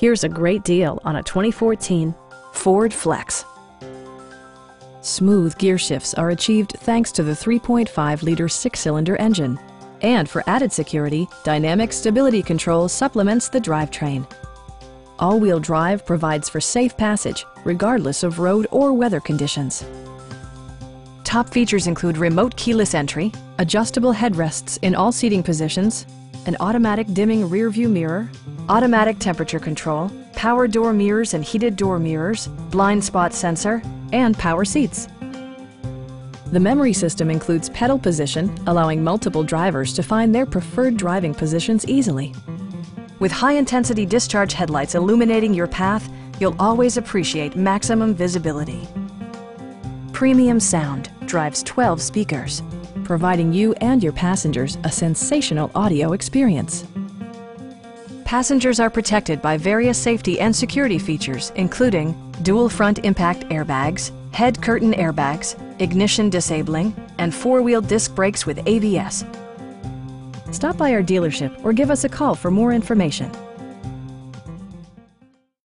Here's a great deal on a 2014 Ford Flex. Smooth gear shifts are achieved thanks to the 3.5-liter six-cylinder engine. And for added security, Dynamic Stability Control supplements the drivetrain. All-wheel drive provides for safe passage, regardless of road or weather conditions. Top features include remote keyless entry, adjustable headrests in all seating positions, an automatic dimming rearview mirror, automatic temperature control, power door mirrors and heated door mirrors, blind spot sensor, and power seats. The memory system includes pedal position, allowing multiple drivers to find their preferred driving positions easily. With high-intensity discharge headlights illuminating your path, you'll always appreciate maximum visibility. Premium sound drives 12 speakers, providing you and your passengers a sensational audio experience. Passengers are protected by various safety and security features, including dual front impact airbags, head curtain airbags, ignition disabling, and four-wheel disc brakes with ABS. Stop by our dealership or give us a call for more information.